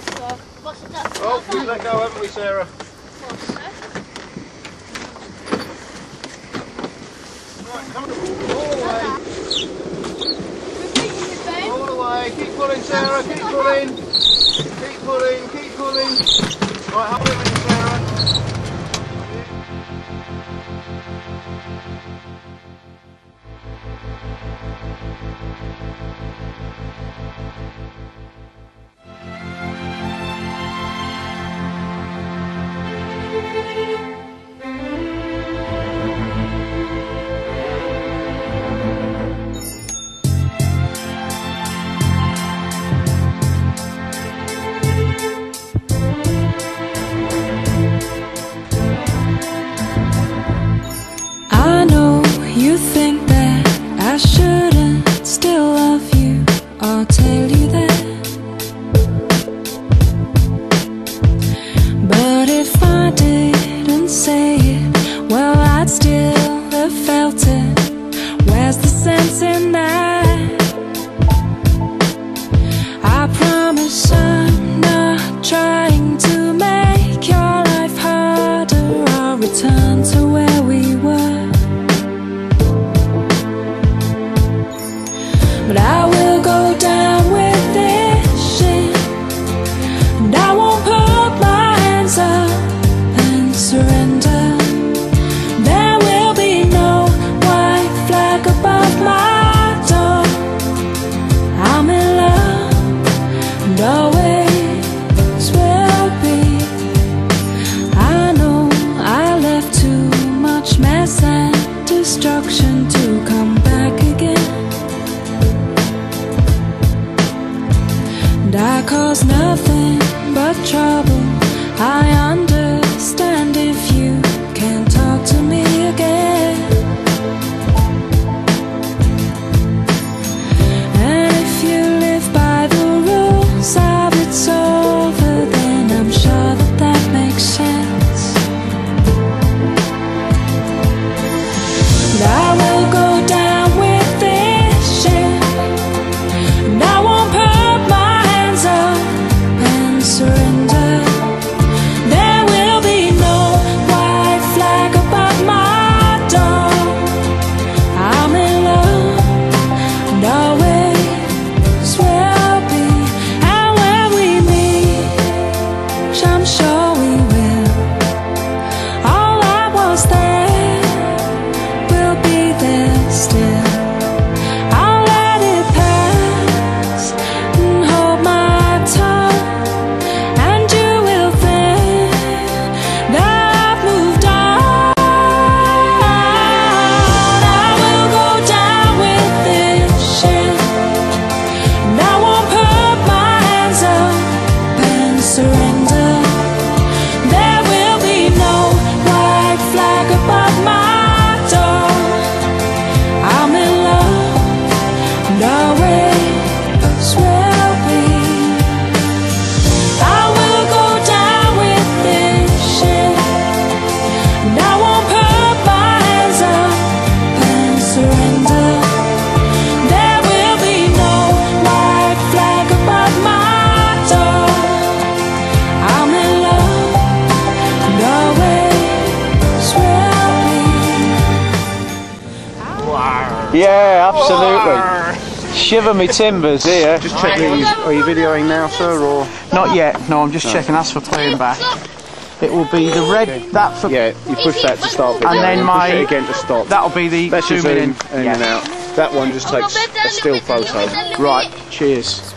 Oh, we let go, haven't we, Sarah? Right, come on. All the way. All the way. Keep pulling, Sarah. Keep pulling. Keep pulling. Keep pulling. Right, hold it, with you, Sarah. I return to where we were. But I will go down with this shit. And I won't put my hands up and surrender. There will be no white flag above my door. I'm in love and always destruction to come back again. And I cause nothing but trouble. Yeah, absolutely. Shiver me timbers here. Just check these. Are you videoing now, sir, or? Not yet. No, I'm just checking. That's for playing back. It will be the red. That for. Yeah, you push that to start video. And then my- Push it again to stop. That'll be the That's your zooming zoom in. in and out. That one just takes a still photo. Right. Cheers.